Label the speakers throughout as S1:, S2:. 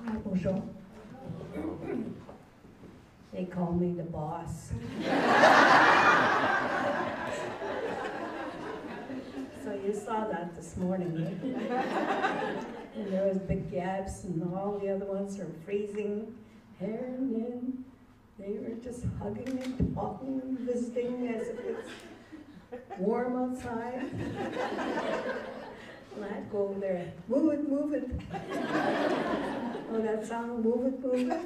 S1: Bonjour. They call me the boss. so you saw that this morning. and there was big gaps and all the other ones are freezing. And then they were just hugging and talking and visiting as if it's warm outside. And I'd go over there, move it, move it. Song, move it, move it.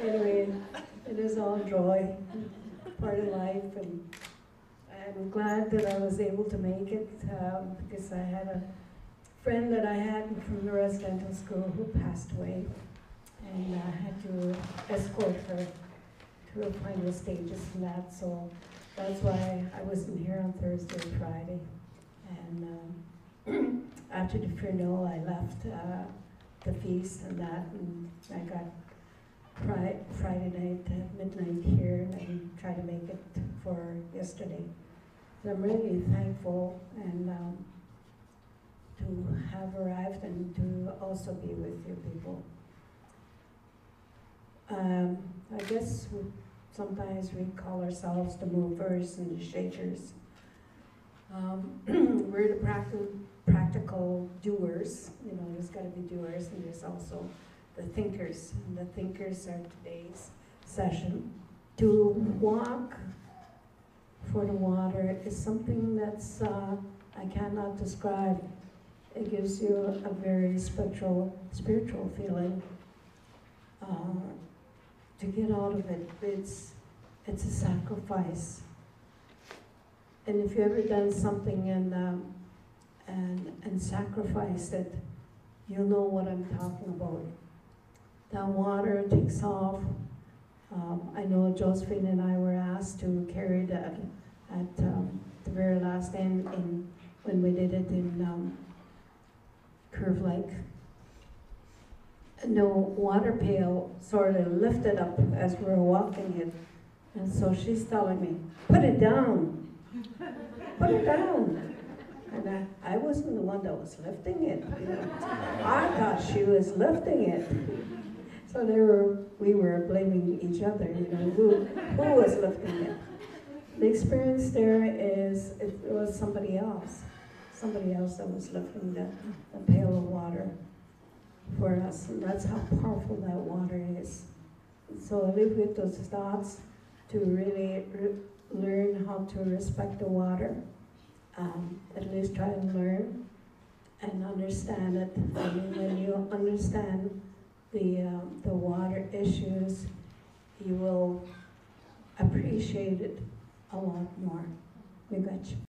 S1: anyway, it is all joy, part of life, and I'm glad that I was able to make it um, because I had a friend that I had from the residential school who passed away, and I had to escort her to the final stages and that, so that's why I wasn't here on Thursday Friday. And um, after the funeral, I left uh, the feast and that, and I got Friday, night at midnight here, and I tried to make it for yesterday. So I'm really thankful and um, to have arrived and to also be with you people. Um, I guess we, sometimes we call ourselves the movers and the shakers. Um, we're the practical, practical doers. You know, there's got to be doers, and there's also the thinkers. And the thinkers are today's session. To walk for the water is something that's uh, I cannot describe. It gives you a very spiritual, spiritual feeling. Uh, to get out of it, it's it's a sacrifice. And if you ever done something and um, and and sacrifice it, you'll know what I'm talking about. That water takes off. Um, I know Josephine and I were asked to carry that at um, the very last end in when we did it in um, Curve Lake. No water pail sort of lifted up as we were walking it, and so she's telling me, "Put it down." Put it down. And I, I wasn't the one that was lifting it. You know. I thought she was lifting it. So were, we were blaming each other, you know, who, who was lifting it. The experience there is, it was somebody else, somebody else that was lifting the, the pail of water for us. And that's how powerful that water is. So live with those thoughts to really to respect the water. Um, at least try and learn and understand it. And when you understand the uh, the water issues, you will appreciate it a lot more. We got you.